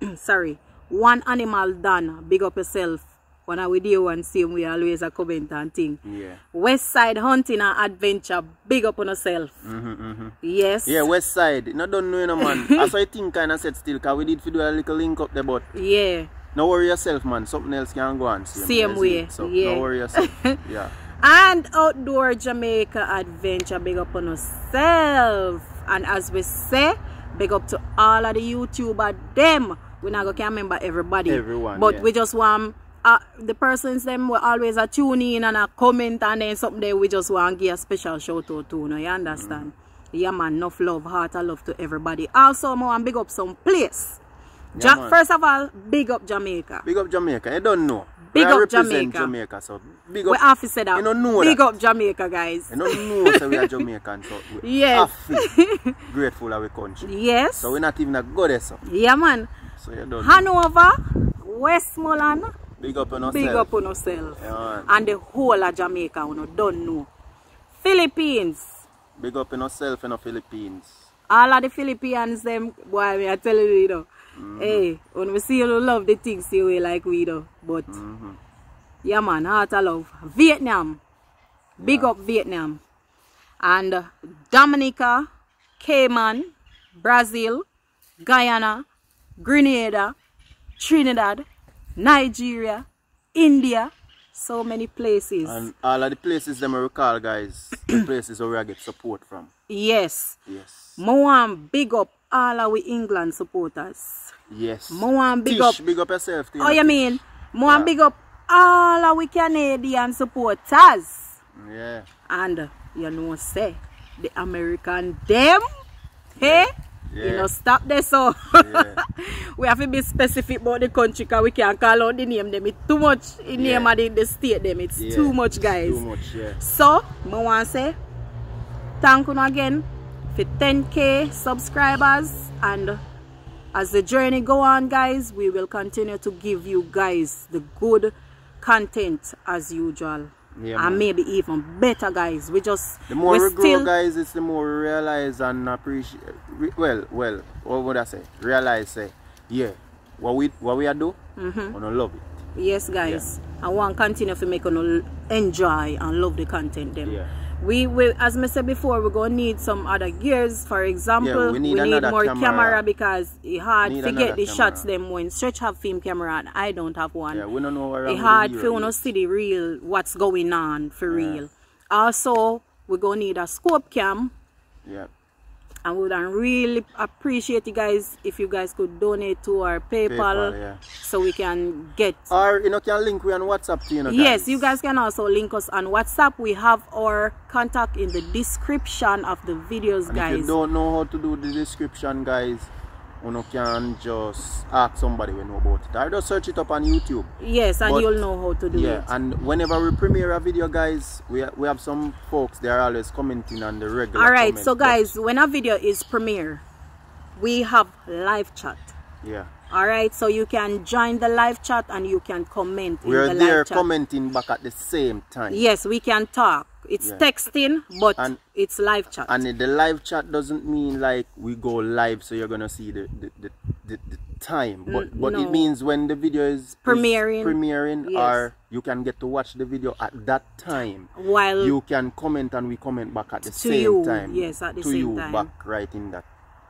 sorry, one animal done. Big up yourself. When I with you and same we always a comment and thing. Yeah. West Side Hunting and Adventure. Big up on yourself. Mm-hmm, mm-hmm. Yes. Yeah, West Side. No don't know, you know, man. That's why I think kind of set still, cause we did fi do a little link up there, but Yeah. no worry yourself, man. Something else can go on. Same, Same way. So yeah. no worry yourself. yeah. and outdoor Jamaica adventure. Big up on yourself. And as we say, big up to all of the YouTuber them. We not gonna can remember everybody. Everyone, But yeah. we just want uh, the persons them will always a tune in and a comment and then something there we just want to give a special shout out to. No, you understand? Yeah man, enough love, heart of love to everybody. Also, I want big up some place. Ja- man. first of all, big up Jamaica. Big up Jamaica. You don't know. Big up Jamaica. Jamaica. So big up. We have to say that. You don't know big that. up Jamaica, guys. You don't know so we are Jamaican. So we Yes. have to grateful our country. Yes. So we're not even a goddess. So, yeah, man. So you. Hanover, Westmoreland, Big up on yourself. big up on yourself. Yeah. And the whole of Jamaica, you don't know. Philippines. Big up on yourself in the Philippines. all of the Philippines them boy me I tell you you know. Mm-hmm. Hey, when we see you love the things the way like we do. But mm-hmm. yeah man, heart of love. Vietnam. Big up Vietnam. And Dominica, Cayman, Brazil, Guyana, Grenada, Trinidad, Nigeria, India, so many places. And all of the places them I recall, guys, the places where I get support from. yes. Yes. Moan big up all our England supporters. Yes. Moan big Tish, up big up yourself. too, Oh, you mean? Mo want Yeah. big up all our Canadian supporters. Yeah. And you know, say, the American them, hey, you know, stop there so. Yeah. we have to be specific about the country because we can't call out the name them. It's too much in Yeah. name of the, the state them. It's Yeah. too much, guys. Too much, yeah. So, I want to say thank you again for 10k subscribers and as the journey go on guys we will continue to give you guys the good content as usual Yeah, and maybe even better guys we just The more we, grow, guys, it's the more we realize and appreciate. Re- well, well, what would I say? Realize, say, yeah, what we what we are do, Mm-hmm. we don't love it. yes guys i want continue to make you enjoy and love the content them Yeah. We will as I said before we're gonna need some other gears for example we need another more camera. camera because it hard to get the camera. shots them when stretch have film camera and i don't have one Yeah, we don't know where it hard for you to see the real what's going on for real also we're gonna need a scope cam Yeah. And we would um, really appreciate you guys if you guys could donate to our paypal, PayPal, yeah. so we can get Or you know, can link we on WhatsApp to you know. Yes, you guys can also link us on WhatsApp. We have our contact in the description of the videos, And if you guys. don't know how to do the description, guys, you know, can just ask somebody we know about it. Or just search it up on YouTube. Yes, and But- you'll know how to do yeah, it. and whenever we premiere a video, guys, we we have some folks they are always commenting on the regular. All right, so guys, when a video is premiere, we have live chat. yeah, All right, so you can join the live chat and you can comment in we're the there commenting back at the same time. Yes, we can talk. It's Yeah. texting, but And- it's live chat. And the live chat doesn't mean like we go live, so you're gonna see the the, the, the, the time, but but no. it means when the video is is Premiering. premiering, Yes. or you can get to watch the video at that time. While you can comment and we comment back at the same you, time. yes, at the to same you time. back right in that.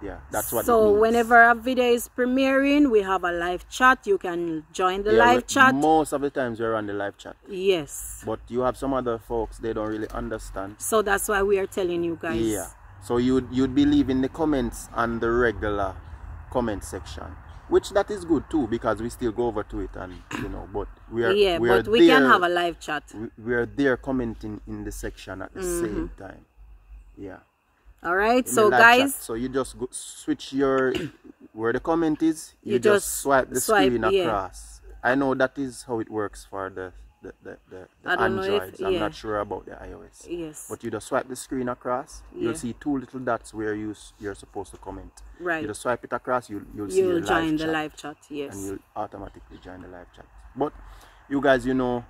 Yeah, that's what. so whenever a video is premiering, we have a live chat. You can join the Yeah, live chat. Most of the times we're on the live chat, Yes. but you have some other folks they don't really understand. So that's why we are telling you guys. Yeah. So you'd you'd be leaving the comments on the regular comment section, which that is good too because we still go over to it and you know, but we are Yeah, we are but we can have a live chat. we- we are there commenting in the section at the Mm-hmm. same time. Yeah. All right. So live chat. guys, so you just go, switch your where the comment is you, You just, just swipe the swipe, screen yeah. across i know that is how it works for the the, the, the, the I if- androids i'm not sure about the ios yes. but you just swipe the screen across you'll see two little dots where you you're supposed to comment Right. you just swipe it across you'll, you'll see You'll join live the chat, live chat. Yes. And you'll automatically join the live chat but you guys you know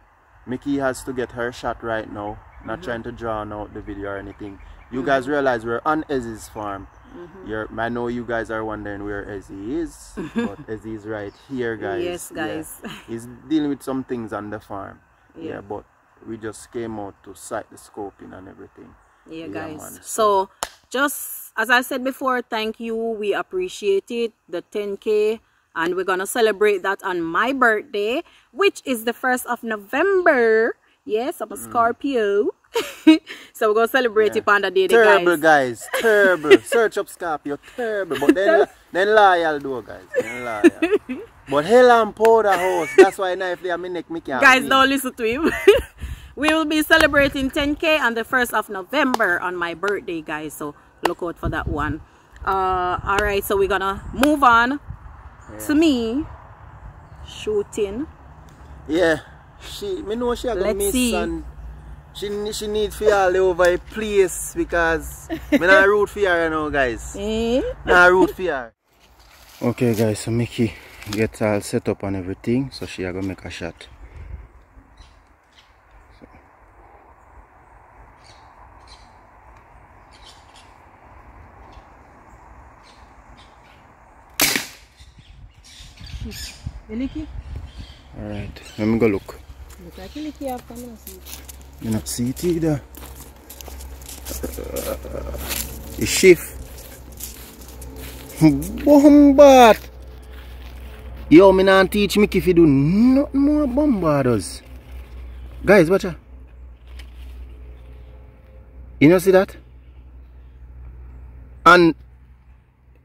Mikki has to get her shot right now not Mm-hmm. trying to drown out the video or anything you guys realize we're on Ezzy's farm Mm-hmm. I know you guys are wondering where Ezzy is, but Ezzy is right here, guys. Yes, Yeah. guys. He's dealing with some things on the farm. Yeah. Yeah. but we just came out to sight the scoping and everything. yeah, Yeah, guys. man, So just as I said before, thank you. We appreciate it. The 10k. And we're gonna celebrate that on my birthday, which is the first of November. Yes, I'm a Scorpio. so we're gonna celebrate Mm. Yeah. it on the day, Terrible, guys. guys. Terrible. Search up Scorpio. Terrible. But then, then loyal, though, guys. Then loyal. but hell and powder house. That's why now if they are my neck, me can't guys don't listen to him we will be celebrating 10k on the 1st of november on my birthday guys so look out for that one uh all right so we're gonna move on To me, shooting. Yeah, she, me know she a gonna Let's miss see. and she, she need for all over a place because me not root for her you know guys. Eh? Nah, root for her. Okay guys, so Mikki gets all set up and everything, so she are gonna make a shot. Iliki? Alright, let me go look. You not see it either. Uh, the shift. Bombard! Yo, me not teach Mikki if you do nothing more bombardos. Guys, watch out. You know see that? And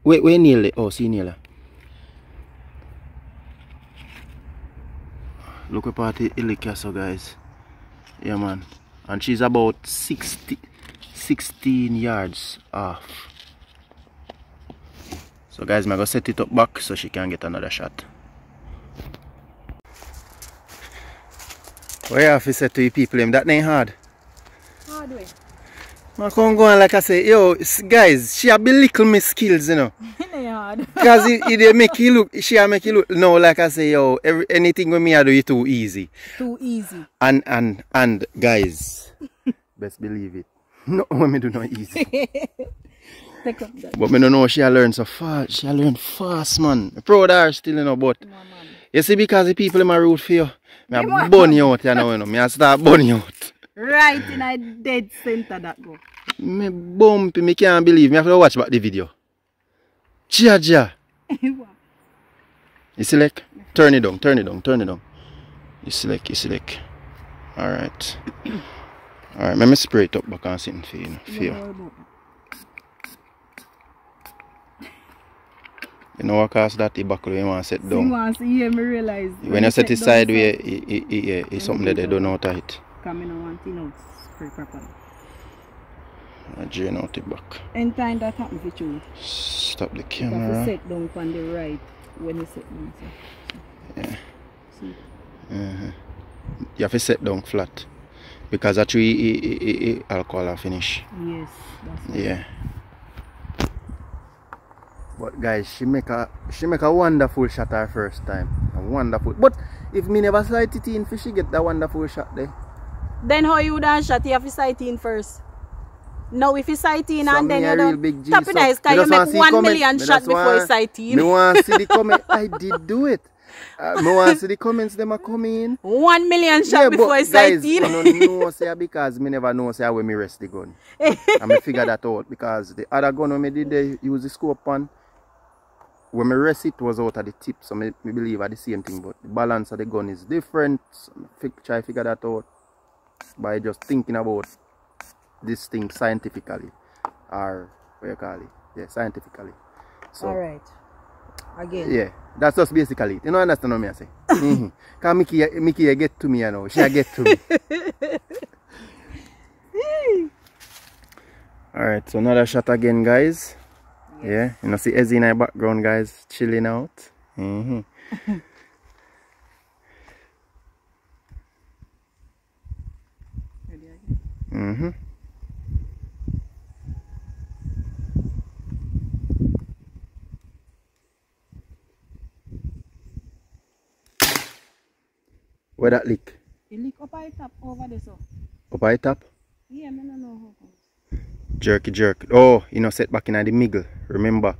wait, wait, it. Oh, see nail Look up at the Ilikaso, guys. Yeah, man. And she's about 60, 16 yards off. So, guys, I'm to set it up back so she can get another shot. You have to say to you people, that ain't hard. Hard way. I come go on like I say, yo, guys, she a belittle me skills, you know. Because it, it dey make you look, she a make you look, no, like I say, yo, every, anything with me I do, it too easy. Too easy. And, and, and, guys, best believe it. No, when me do not easy. But me don't know she a learn so fast. She a learn fast, man. Proud of her still, you know, but No, you see, because the people in my root for you, me a burn you out, you know, you know. Me a start burn you out. Right in a dead center that go. Me bumpy, me can't believe. Me have to watch back the video. Chia Chia. You select? Turn it down, turn it down, turn it down. You select, you select. Alright. Alright, let me spray it up back and sit for you. For you. You know what cause that the buckle you want to set You down. want to hear me realize. When you set it sideways, it, it, it, yeah, it's something that they don't know how to hit. Come in and want to know spray properly. I drain out the back. And time that happen for you, Stop the you have to camera. set down on the right when you set down. So. Yeah. See? Mm-hmm. You have to set down flat. Because that's where it, it, it, it, alcohol will finish. Yes, that's Yeah. But guys, she make a she make a wonderful shot her first time. A wonderful. But if me never slide it in, for she get that wonderful shot there. Then how you done shot? You have to sight in first. Now if you sight in So and then you don't tap so it nice cause you make one comment. million Me shot before you want- sight Me in. want to see the comment. I did do it. Uh, me want see the comments them a come in. One million shot before you sight in. you know, know say because me never know say when me rest the gun. and me figure that out because the other gun when me did they use the scope on when me rest it was out of the tip so me, me believe at the same thing but the balance of the gun is different so me try figure that out by just thinking about this thing scientifically or what you call it yeah scientifically so Alright. Again. yeah, that's just basically it. You know understand what me I say? Cause Mikki, Mikki get to me, you know. She get to me. Alright, so another shot again, guys. Yeah, you know, see Ezzy in the background, guys, chilling out. Mm-hmm. mm-hmm. Where that leak? You lick up high top over there so. Up high top? Yeah, I don't know how. Jerky jerk. Oh, you know, set back in the middle. Remember,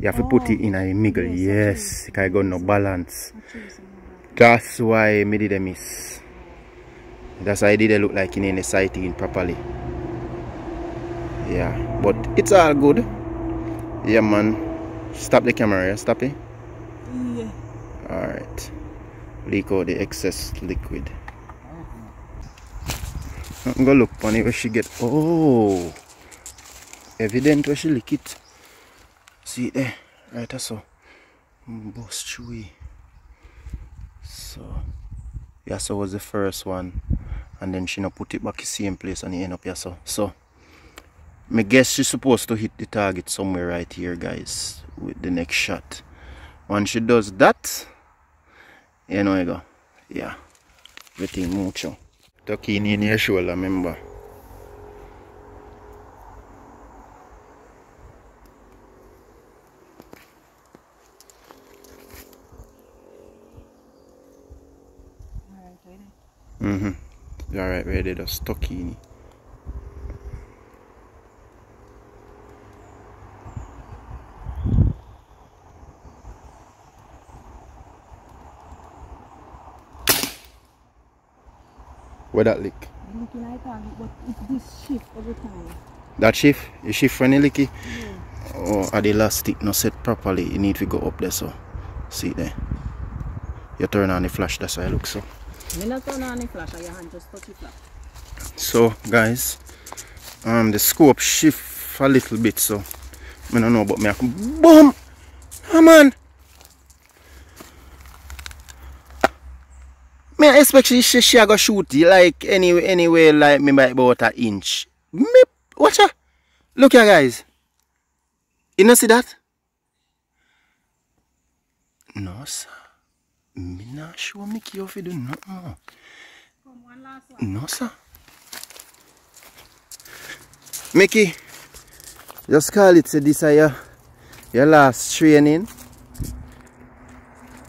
you have to put it in the middle. Yes, Yes, because I got no balance. Actually, some of that. That's why me did a miss. That's why I didn't look like in the sighting properly. Yeah, but it's all good. Yeah, man. Stop the camera, yeah? Stop it. Yeah. Alright. Leak out the excess liquid. I'm gonna look funny it where she get. Oh, evident where she lick it. See it there, right? So. Bust chewy. So, yeah, so was the first one, and then she not put it back the same place and it end up here. So, so. Me guess she's supposed to hit the target somewhere right here, guys, with the next shot. once she does that you know you go yeah everything mucho tucking in your shoulder remember Mm-hmm. Alright, ready to stuck in. Where that lick? Looking like target, but it's this shift every time. That shift? You shift when you licky? Yeah. Oh, are the elastic not set properly? You need to go up there so. See there. You turn on the flash, that's why it looks so. So guys, um the scope shift a little bit so I don't know but me I can boom! Come on! Me I expect she, she, she go shoot like anyway anyway like me by about an inch. Me watch her. Look here guys. You know see that? No sir. Me not sure Mikki if you do nothing more. No sir. Mikki, just call it say this is your, your last training.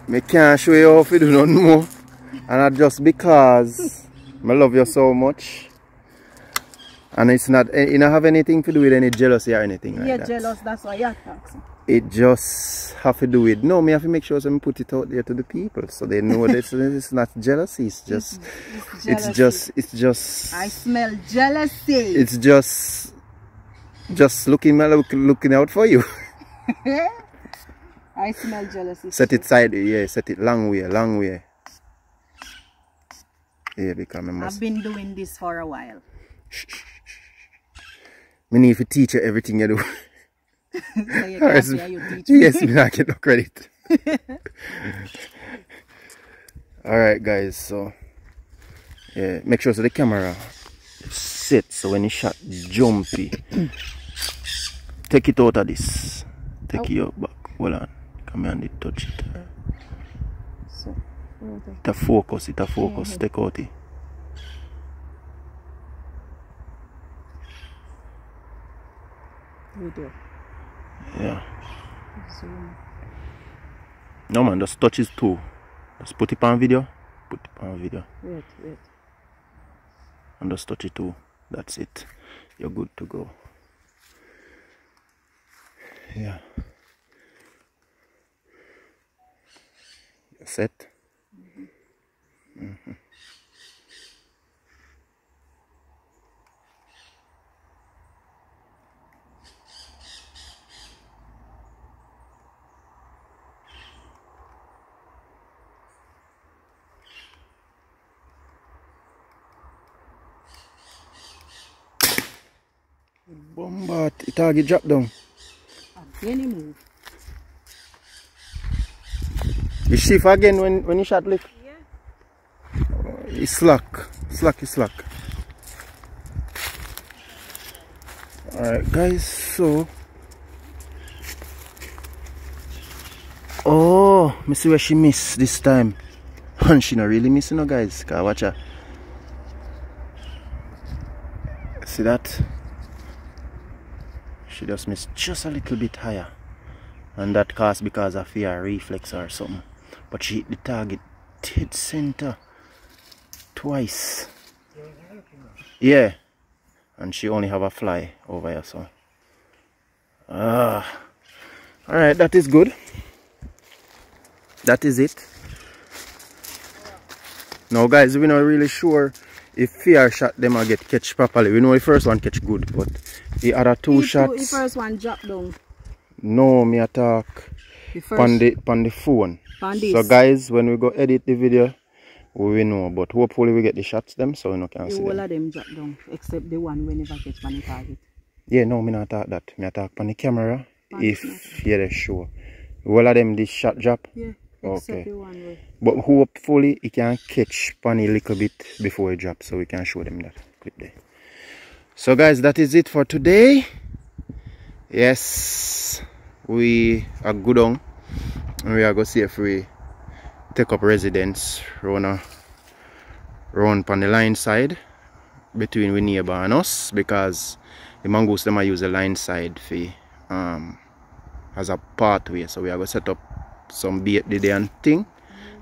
Me can't show you how to do nothing more. And not just because I love you so much. And it's not, eh, you don't have anything to do with any jealousy or anything like You're that. jealous, that's why you're toxic. It just have to do with, no, me have to make sure I put it out there to the people so they know that it's, not jealousy, it's just, It's, it's just, it's just, I smell jealousy. it's just, just looking, look, looking out for you. I smell jealousy. Set it sideways, yeah, set it long way, long way. Yeah, because I've been doing this for a while. me need to teach you everything you do. so you Or can else- say how you teach me. yes, me not get no credit. Alright guys, so yeah, make sure so the camera sit so when you shot jumpy. Take it out of this. Take it out back. Hold on. Come here and touch it. So, a focus, it a focus. Take out it. Video. Yeah. Zoom. No man, just touch it too. Just put it on video. Put it on video. Wait, wait. and just touch it too. That's it. You're good to go. Yeah. You're set. Mhm. Bombard, it target drop down. Ah, any move. You shift again when when you shot lick. Yeah. It's slack. Slack is slack. Alright guys, so Oh, me see where she missed this time. And she not really missing no guys. Cause watch her. See that? Just missed just a little bit higher. And that caused because of fear reflex or something. But she hit the target dead center twice. Yeah. And she only have a fly over here, so. Ah. Alright, that is good. That is it. Now guys, we're not really sure if fear shot them or get catch properly. We know the first one catch good, but the other two The shots. The first one dropped down. No, me attack The first on the, on the phone. on. So guys, when we go edit the video, we will know. But hopefully we get the shots them so we no can the see whole of them drop down. Except the one we never catch on the target. Yeah, no, me not attack that. Me attack on the camera if yeah, they sure. All of them this shot drop. Yeah. Except Okay. the one we But hopefully it can catch Pani a little bit before it drops so we can show them that clip there. So guys, that is it for today. Yes, we are good on. And we are going to see if we take up residence round, a, on the line side between we neighbor and us because the mongoose them I use the line side for um as a pathway so we are going to set up some bait the day and thing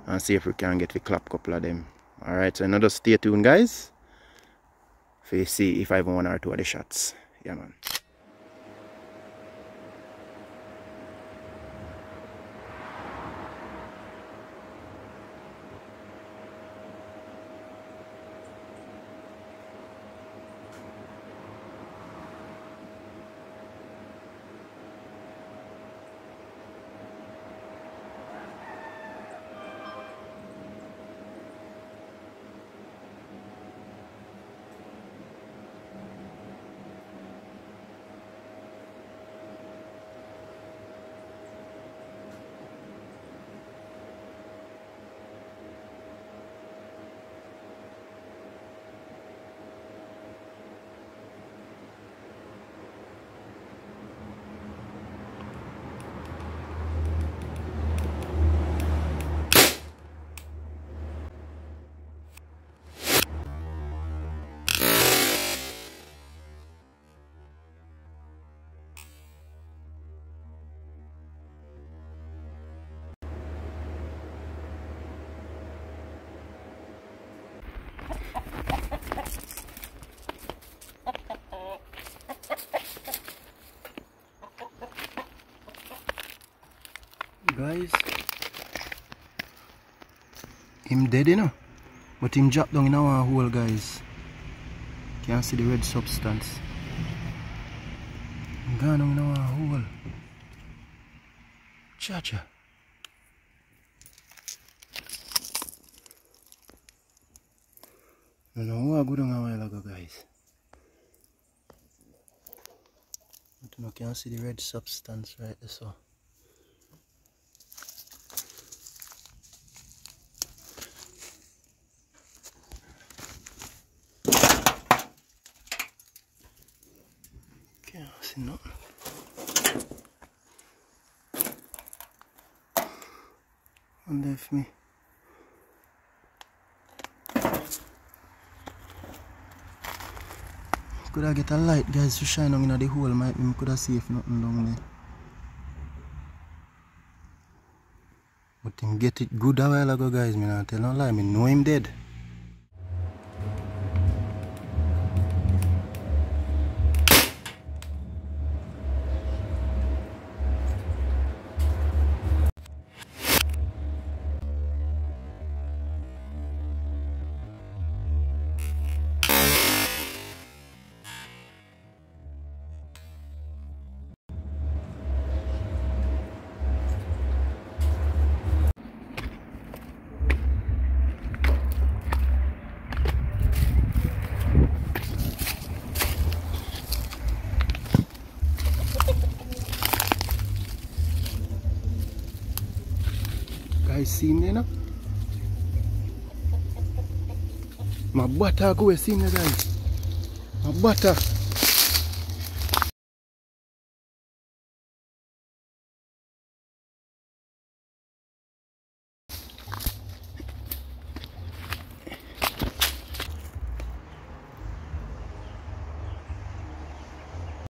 and see if we can get the clap couple of them alright so another stay tuned guys for see if I have oh one or two of the shots. Yeah man guys. Him dead you know? But him drop down in our hole guys. Can't see the red substance. Him gone down in our hole. Cha cha I don't know ago guys. But you can see the red substance right there so Can't see nothing. If me. Could I get a light guys to shine on in the hole might me could I see if nothing down there. But him get it good a while ago guys, me not tell no lie, me know him dead. My butter go see